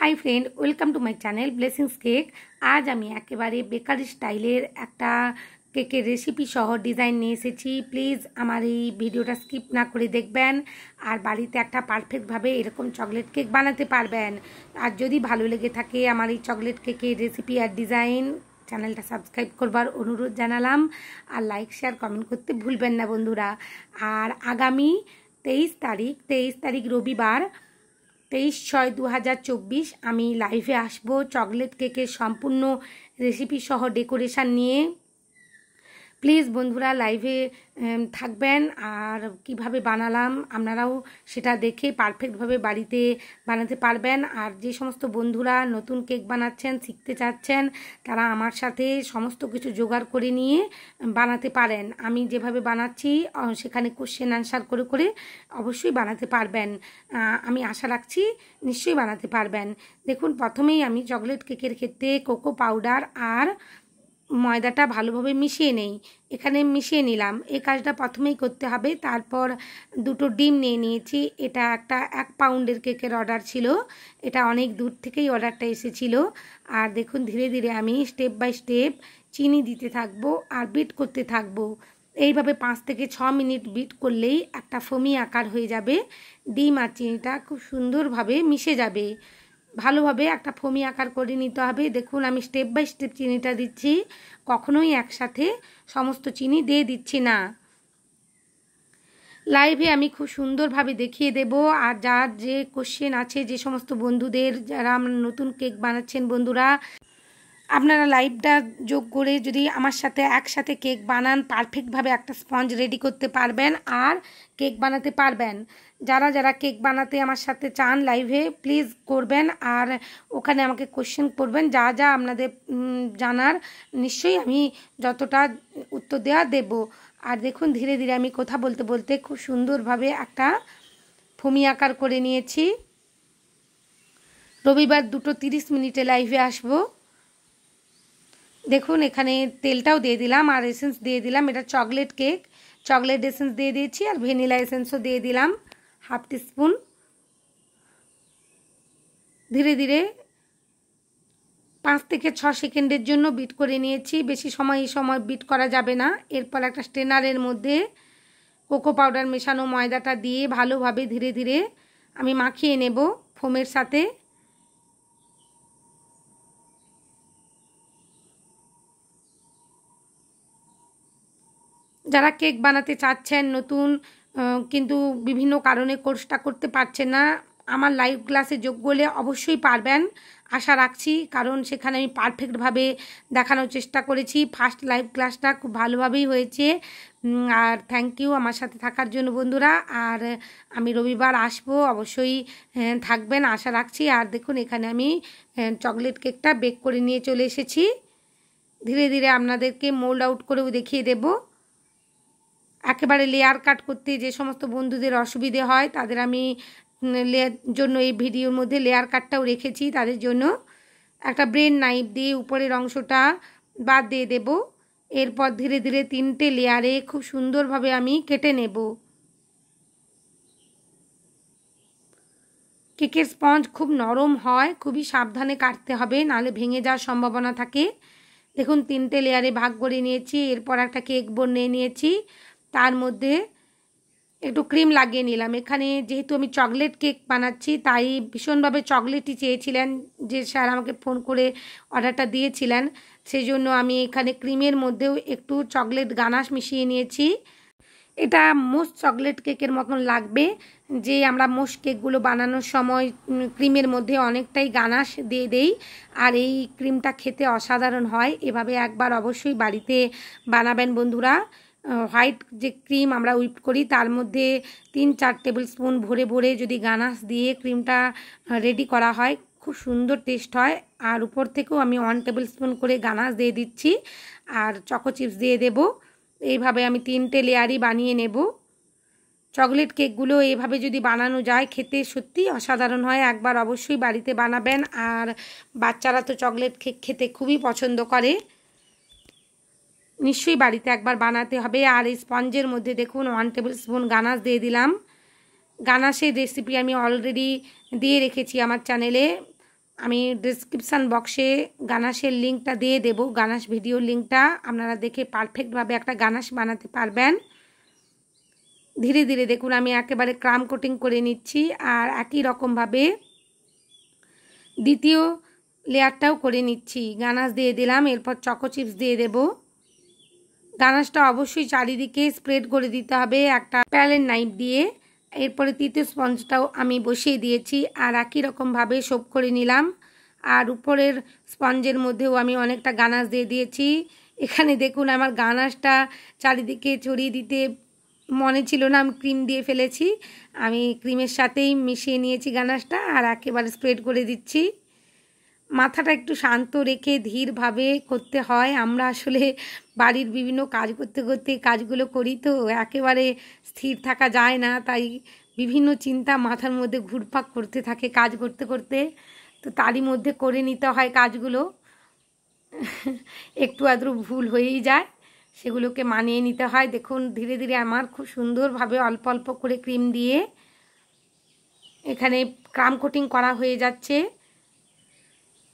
Hi friend welcome to my channel blessings cake আজ আমি একেবারে বেকারি স্টাইলের একটা কেকের রেসিপি সহ ডিজাইন নিয়ে এসেছি। প্লিজ আমার এই ভিডিওটা স্কিপ না করে দেখবেন। আর বাড়িতে একটা পারফেক্টভাবে এরকম চকলেট কেক বানাতে পারবেন। আর যদি ভালো লেগে থাকে আমার এই চকলেট কেকের রেসিপি আর ডিজাইন চ্যানেলটা সাবস্ক্রাইব করবার অনুরোধ জানালাম। আর লাইক শেয়ার কমেন্ট করতে ভুলবেন না বন্ধুরা। আর আগামী তেইশ তারিখ তেইশ তারিখ রবিবার তেইশ ছয় দু আমি লাইভে আসব। চকলেট কেকের সম্পূর্ণ রেসিপি সহ ডেকোরেশান নিয়ে। প্লিজ বন্ধুরা লাইভে থাকবেন। আর কীভাবে বানালাম, আপনারাও সেটা দেখে পারফেক্টভাবে বাড়িতে বানাতে পারবেন। আর যে সমস্ত বন্ধুরা নতুন কেক বানাচ্ছেন, শিখতে চাচ্ছেন, তারা আমার সাথে সমস্ত কিছু জোগাড় করে নিয়ে বানাতে পারেন। আমি যেভাবে বানাচ্ছি সেখানে কোশ্চেন আনসার করে করে অবশ্যই বানাতে পারবেন। আমি আশা রাখছি নিশ্চয়ই বানাতে পারবেন। দেখুন, প্রথমেই আমি চকলেট কেকের ক্ষেত্রে কোকো পাউডার আর ময়দাটা ভালোভাবে মিশিয়ে নেই। এখানে মিশিয়ে নিলাম। এই কাজটা প্রথমেই করতে হবে। তারপর দুটো ডিম নিয়ে নিয়েছি। এটা একটা এক পাউন্ডের কেকের অর্ডার ছিল। এটা অনেক দূর থেকেই অর্ডারটা এসেছিল। আর দেখুন, ধীরে ধীরে আমি স্টেপ বাই স্টেপ চিনি দিতে থাকব আর বিট করতে থাকব। এইভাবে পাঁচ থেকে ছ মিনিট বিট করলেই একটা ফমি আকার হয়ে যাবে। ডিম আর চিনিটা খুব সুন্দরভাবে মিশে যাবে। ভালোভাবে একটা ফমি আকার করে নিতে হবে। দেখুন, আমি স্টেপ বাই স্টেপ চিনিটা দিচ্ছি। কখনোই একসাথে সমস্ত চিনি দিয়ে দিচ্ছি না। লাইভে আমি খুব সুন্দরভাবে দেখিয়ে দেব। আর যার যে কোশ্চেন আছে, যে সমস্ত বন্ধুদের, যারা নতুন কেক বানাচ্ছেন বন্ধুরা আপনারা লাইভটা যোগ করে যদি আমার সাথে একসাথে কেক বানান পারফেক্টভাবে একটা স্পঞ্জ রেডি করতে পারবেন আর কেক বানাতে পারবেন। যারা যারা কেক বানাতে আমার সাথে চান লাইভে প্লিজ করবেন আর ওখানে আমাকে কোশ্চেন করবেন। যা যা আপনাদের জানার, নিশ্চয়ই আমি যতটা উত্তর দেওয়া দেব। আর দেখুন, ধীরে ধীরে আমি কথা বলতে বলতে খুব সুন্দরভাবে একটা ফমি আকার করে নিয়েছি। রবিবার দুটো তিরিশ মিনিটে লাইভে আসব। দেখুন, এখানে তেলটাও দিয়ে দিলাম, আর এসেন্স দিয়ে দিলাম, এটা চকলেট কেক চকলেট এসেন্স দিয়ে দিয়েছি, আর ভ্যানিলা এসেন্সও দিয়ে দিলাম হাফ টিস্পুন ধীরে ধীরে পাঁচ থেকে ছ সেকেন্ডের জন্য বিট করে নিয়েছি, বেশি সময় এই সময় বিট করা যাবে না। এরপর একটা স্টেনারের মধ্যে কোকো পাউডার মেশানো ময়দাটা দিয়ে ভালোভাবে ধীরে ধীরে আমি মাখিয়ে নেব ফোমের সাথে। যারা কেক বানাতে চাচ্ছেন, নতুন কিন্তু বিভিন্ন কারণে কোর্সটা করতে পারছেন না, আমার লাইভ ক্লাসে যোগ করলে অবশ্যই পারবেন। আশা রাখছি, কারণ সেখানে আমি পারফেক্টভাবে দেখানোর চেষ্টা করেছি। ফার্স্ট লাইভ ক্লাসটা খুব ভালোভাবেই হয়েছে। আর থ্যাংক ইউ আমার সাথে থাকার জন্য বন্ধুরা। আর আমি রবিবার আসব, অবশ্যই থাকবেন, আশা রাখছি। আর দেখুন, এখানে আমি চকলেট কেকটা বেক করে নিয়ে চলে এসেছি। ধীরে ধীরে আপনাদেরকে মোল্ড আউট করেও দেখিয়ে দেবো। একেবারে লেয়ার কাট করতে যে সমস্ত বন্ধুদের অসুবিধে হয়, তাদের আমি লেয়ার জন্য এই ভিডিওর মধ্যে লেয়ার কাটটাও রেখেছি। তাদের জন্য একটা ব্রেন নাইফ দিয়ে উপরের অংশটা বাদ দিয়ে দেব। এরপর ধীরে ধীরে তিনটে লেয়ারে খুব সুন্দরভাবে আমি কেটে নেব। কেকের স্পঞ্জ খুব নরম হয়, খুবই সাবধানে কাটতে হবে, নাহলে ভেঙে যাওয়ার সম্ভাবনা থাকে। দেখুন, তিনটে লেয়ারে ভাগ করে নিয়েছি, এরপর একটা কেক নিয়ে নিয়েছি। তার মধ্যে একটু ক্রিম লাগিয়ে নিলাম। এখানে যেহেতু আমি চকলেট কেক বানাচ্ছি, তাই ভীষণভাবে চকলেটই চেয়েছিলেন যে স্যার আমাকে ফোন করে অর্ডারটা দিয়েছিলেন। সেই জন্য আমি এখানে ক্রিমের মধ্যেও একটু চকলেট গানাশ মিশিয়ে নিয়েছি। এটা মোস্ট চকলেট কেকের মতন লাগবে, যে আমরা মোস্ট কেকগুলো বানানোর সময় ক্রিমের মধ্যে অনেকটাই গানাশ দিয়ে দেই। আর এই ক্রিমটা খেতে অসাধারণ হয়। এভাবে একবার অবশ্যই বাড়িতে বানাবেন বন্ধুরা। হোয়াইট যে ক্রিম আমরা উইপ করি, তার মধ্যে তিন চার টেবিল স্পুন ভরে ভরে যদি গানাস দিয়ে ক্রিমটা রেডি করা হয়, খুব সুন্দর টেস্ট হয়। আর উপর থেকেও আমি ওয়ান টেবিল স্পুন করে গানাস দিয়ে দিচ্ছি। আর চকো চিপস দিয়ে দেব। এইভাবে আমি তিনটে লেয়ারই বানিয়ে নেব। চকলেট কেকগুলো এভাবে যদি বানানো যায়, খেতে সত্যি অসাধারণ হয়। একবার অবশ্যই বাড়িতে বানাবেন। আর বাচ্চারা তো চকলেট কেক খেতে খুবই পছন্দ করে। নিশ্চয়ই বাড়িতে একবার বানাতে হবে। আর এই স্পঞ্জের মধ্যে দেখুন ওয়ান টেবিল স্পুন গানাস দিয়ে দিলাম। গানাসের রেসিপি আমি অলরেডি দিয়ে রেখেছি আমার চ্যানেলে আমি ডিসক্রিপশান বক্সে গানাশের লিঙ্কটা দিয়ে দেব গানাস ভিডিও লিঙ্কটা আপনারা দেখে পারফেক্টভাবে একটা গানাশ বানাতে পারবেন। ধীরে ধীরে দেখুন, আমি একেবারে ক্রাম কোটিং করে নিচ্ছি আর একই রকমভাবে দ্বিতীয় লেয়ারটাও করে নিচ্ছি। গানাস দিয়ে দিলাম, এরপর চকো চিপস দিয়ে দেব। গানাশটা অবশ্যই চারিদিকে স্প্রেড করে দিতে হবে একটা প্যালেন নাইফ দিয়ে। এরপরে তৃতীয় স্পঞ্জটাও আমি বসিয়ে দিয়েছি আর একই রকমভাবে সোপ করে নিলাম। আর উপরের স্পঞ্জের মধ্যেও আমি অনেকটা গানাশ দিয়ে দিয়েছি। এখানে দেখুন আমার গানাশটা চারিদিকে ছড়িয়ে দিতে মনে ছিল না আমি ক্রিম দিয়ে ফেলেছি। আমি ক্রিমের সাথেই মিশিয়ে নিয়েছি গানাশটা আর একেবারে স্প্রেড করে দিচ্ছি। মাথাটা একটু শান্ত রেখে ধীরভাবে করতে হয়। আমরা আসলে বাড়ির বিভিন্ন কাজ করতে করতে কাজগুলো করি তো একেবারে স্থির থাকা যায় না। তাই বিভিন্ন চিন্তা মাথার মধ্যে ঘুরপাক করতে থাকে কাজ করতে করতে। তো তারই মধ্যে করে নিতে হয় কাজগুলো। একটু আদ্রু ভুল হয়েই যায়, সেগুলোকে মানিয়ে নিতে হয়। দেখুন, ধীরে ধীরে আমার খুব সুন্দরভাবে অল্প অল্প করে ক্রিম দিয়ে এখানে ক্রাম কোটিং করা হয়ে যাচ্ছে।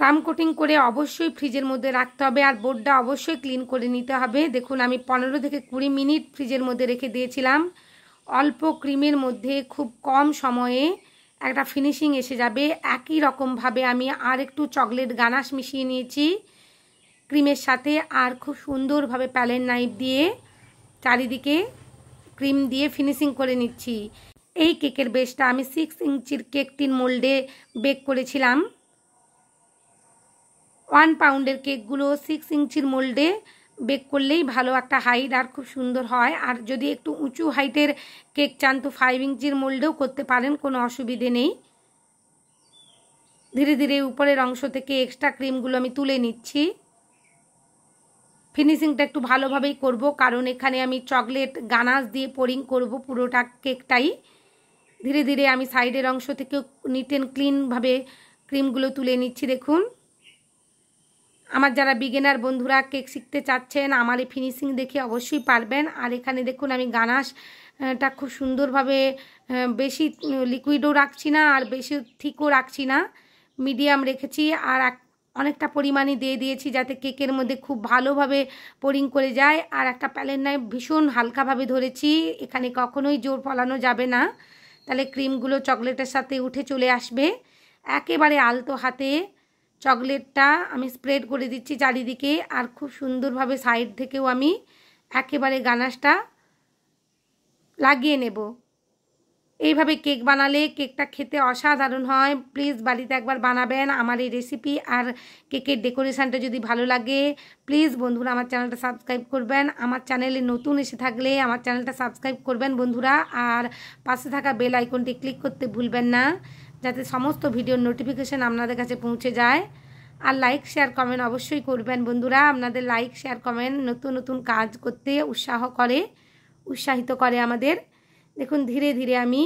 ক্রাম কোটিং করে অবশ্যই ফ্রিজের মধ্যে রাখতে হবে আর বোর্ডটা অবশ্যই ক্লিন করে নিতে হবে। দেখুন, আমি পনেরো থেকে কুড়ি মিনিট ফ্রিজের মধ্যে রেখে দিয়েছিলাম। অল্প ক্রিমের মধ্যে খুব কম সময়ে একটা ফিনিশিং এসে যাবে। একই রকমভাবে আমি আর একটু চকলেট গানাশ মিশিয়ে নিয়েছি ক্রিমের সাথে আর খুব সুন্দরভাবে প্যালেন নাইফ দিয়ে চারিদিকে ক্রিম দিয়ে ফিনিশিং করে নিচ্ছি। এই কেকের বেসটা আমি সিক্স ইঞ্চির কেকটির মোল্ডে বেক করেছিলাম। ওয়ান পাউন্ডের কেকগুলো সিক্স ইঞ্চির মোল্ডে বেক করলেই ভালো একটা হাইট আর খুব সুন্দর হয়। আর যদি একটু উঁচু হাইটের কেক চান তো ফাইভ ইঞ্চির মোল্ডেও করতে পারেন, কোনো অসুবিধে নেই। ধীরে ধীরে উপরের অংশ থেকে এক্সট্রা ক্রিমগুলো আমি তুলে নিচ্ছি। ফিনিশিংটা একটু ভালোভাবেই করব, কারণ এখানে আমি চকলেট গানাস দিয়ে পোরিং করব পুরোটা কেকটাই। ধীরে ধীরে আমি সাইডের অংশ থেকে নিট অ্যান্ড ক্লিনভাবে ক্রিমগুলো তুলে নিচ্ছি, দেখুন। আমার যারা বিগেনার বন্ধুরা কেক শিখতে চাচ্ছেন আমার এই ফিনিশিং দেখে অবশ্যই পারবেন। আর এখানে দেখুন আমি গানাশটা খুব সুন্দরভাবে বেশি লিকুইডও রাখছি না আর বেশি থিকও রাখছি না। মিডিয়াম রেখেছি আর অনেকটা পরিমাণে দিয়ে দিয়েছি যাতে কেকের মধ্যে খুব ভালোভাবে পোরিং করে যায়। আর একটা প্যালেন নাইফ ভীষণ হালকাভাবে ধরেছি। এখানে কখনোই জোর ফলানো যাবে না। তাহলে ক্রিমগুলো চকলেটের সাথে উঠে চলে আসবে। একেবারে আলতো হাতে। চকলেটটা আমি স্প্রেড করে দিচ্ছি চারিদিকে আর খুব সুন্দরভাবে সাইড থেকেও আমি একেবারে গানাশটা লাগিয়ে নেব। এইভাবে কেক বানালে কেকটা খেতে অসাধারণ হয়। প্লিজ বাড়িতে একবার বানাবেন আমার এই রেসিপি আর কেকের ডেকোরেশানটা যদি ভালো লাগে, প্লিজ বন্ধুরা আমার চ্যানেলটা সাবস্ক্রাইব করবেন। আমার চ্যানেলে নতুন এসে থাকলে আমার চ্যানেলটা সাবস্ক্রাইব করবেন বন্ধুরা। আর পাশে থাকা বেল আইকনটি ক্লিক করতে ভুলবেন না। যাতে সমস্ত ভিডিওর নোটিফিকেশান আপনাদের কাছে পৌঁছে যায়। আর লাইক শেয়ার কমেন্ট অবশ্যই করবেন বন্ধুরা। আপনাদের লাইক শেয়ার কমেন্ট নতুন নতুন কাজ করতে উৎসাহ করে, উৎসাহিত করে আমাদের। দেখুন, ধীরে ধীরে আমি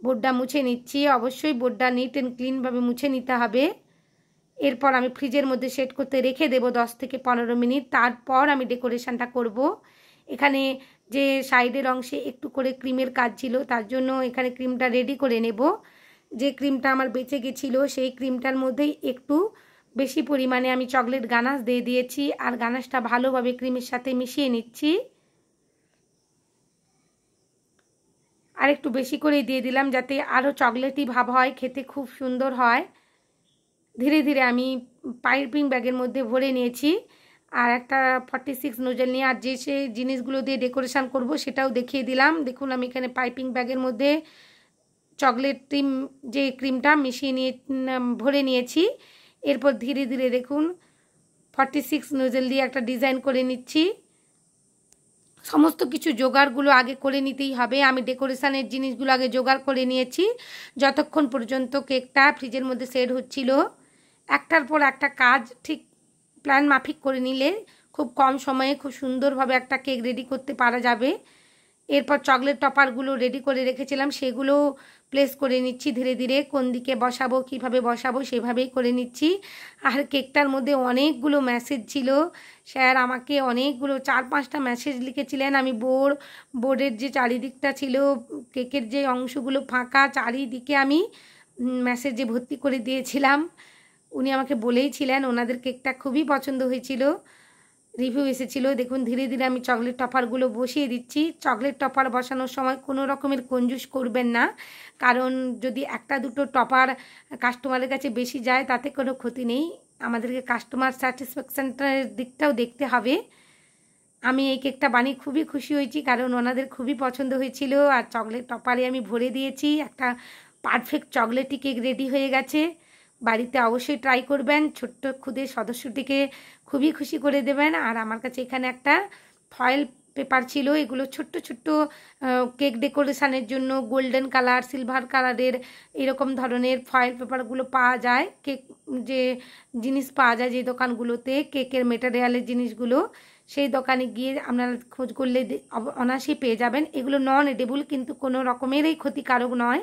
বোর্ডটা মুছে নিচ্ছি। অবশ্যই বোর্ডটা নিট অ্যান্ড ক্লিনভাবে মুছে নিতে হবে। এরপর আমি ফ্রিজের মধ্যে সেট করতে রেখে দেব দশ থেকে পনেরো মিনিট। তারপর আমি ডেকোরেশানটা করব। এখানে যে সাইডের অংশে একটু করে ক্রিমের কাজ ছিল, তার জন্য এখানে ক্রিমটা রেডি করে নেব। যে ক্রিমটা আমার বেঁচে গেছিল, সেই ক্রিমটার মধ্যেই একটু বেশি পরিমাণে আমি চকলেট গানাশ দিয়ে দিয়েছি। আর গানাশটা ভালোভাবে ক্রিমের সাথে মিশিয়ে নিচ্ছি। আর একটু বেশি করে দিয়ে দিলাম যাতে আরও চকলেটই ভাব হয়, খেতে খুব সুন্দর হয়। ধীরে ধীরে আমি পাইপিং ব্যাগের মধ্যে ভরে নিয়েছি। আর একটা ফর্টি সিক্স নোজেল নিয়ে আর যে সে জিনিসগুলো দিয়ে ডেকোরেশান করব সেটাও দেখিয়ে দিলাম। দেখুন আমি এখানে পাইপিং ব্যাগের মধ্যে চকলেট ক্রিম, যে ক্রিমটা মিশিয়ে নিয়ে ভরে নিয়েছি। এরপর ধীরে ধীরে দেখুন ফর্টি সিক্স নোজেল দিয়ে একটা ডিজাইন করে নিচ্ছি। সমস্ত কিছু জোগাড়গুলো আগে করে নিতেই হবে। আমি ডেকোরেশানের জিনিসগুলো আগে জোগাড় করে নিয়েছি। যতক্ষণ পর্যন্ত কেকটা ফ্রিজের মধ্যে সেট হচ্ছিল। একটার পর একটা কাজ ঠিক প্ল্যান মাফিক করে নিলে খুব কম সময়ে খুব সুন্দরভাবে একটা কেক রেডি করতে পারা যাবে। এরপর চকলেট টপারগুলো রেডি করে রেখেছিলাম। সেগুলো প্লেস করে নিচ্ছি, ধীরে ধীরে কোন দিকে বসাবো, কীভাবে বসাবো সেভাবেই করে নিচ্ছি। আর কেকটার মধ্যে অনেকগুলো মেসেজ ছিল। স্যার আমাকে অনেকগুলো, চার পাঁচটা মেসেজ লিখেছিলেন। আমি বোর্ড বোর্ডের যে চারিদিকটা ছিল, কেকের যে অংশগুলো ফাঁকা, চারিদিকে আমি মেসেজে ভর্তি করে দিয়েছিলাম। উনি আমাকে বলেই ছিলেন ওনাদের কেকটা খুবই পছন্দ হয়েছিল। রিভিউ এসেছিল। দেখুন, ধীরে ধীরে আমি চকলেট টপারগুলো বসিয়ে দিচ্ছি। চকলেট টপার বসানোর সময় কোনো রকমের কঞ্জুস করবেন না। কারণ যদি একটা দুটো টপার কাস্টমারের কাছে বেশি যায়, তাতে কোনো ক্ষতি নেই। আমাদেরকে কাস্টমার স্যাটিসফ্যাকশানটার দিকটাও দেখতে হবে। আমি এই কেকটা বানিয়ে খুবই খুশি হয়েছি, কারণ ওনাদের খুবই পছন্দ হয়েছিল। আর চকলেট টপারে আমি ভরে দিয়েছি। একটা পারফেক্ট চকলেটি কেক রেডি হয়ে গেছে। বাড়িতে অবশ্যই ট্রাই করবেন। ছোট্ট খুদে সদস্যটিকে খুবই খুশি করে দেবেন। আর আমার কাছে এখানে একটা ফয়েল পেপার ছিল। এগুলো ছোট্ট ছোট্ট কেক ডেকোরেশানের জন্য গোল্ডেন কালার সিলভার কালারের এরকম ধরনের ফয়েল পেপারগুলো পাওয়া যায়। কেক যে জিনিস পাওয়া যায় যে দোকানগুলোতে কেকের মেটেরিয়ালের জিনিসগুলো, সেই দোকানে গিয়ে আপনারা খোঁজ করলে অনায়াসেই পেয়ে যাবেন। এগুলো নন এডেবল কিন্তু কোনো রকমেরই ক্ষতিকারক নয়।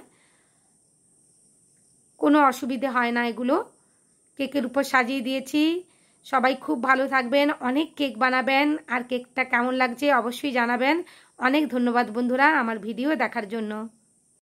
কোনো অসুবিধে হয় না এগুলো। কেকের উপর সাজিয়ে দিয়েছি। সবাই খুব ভালো থাকবেন, অনেক কেক বানাবেন, আর কেকটা কেমন লাগছে অবশ্যই জানাবেন। অনেক ধন্যবাদ বন্ধুরা আমার ভিডিও দেখার জন্য।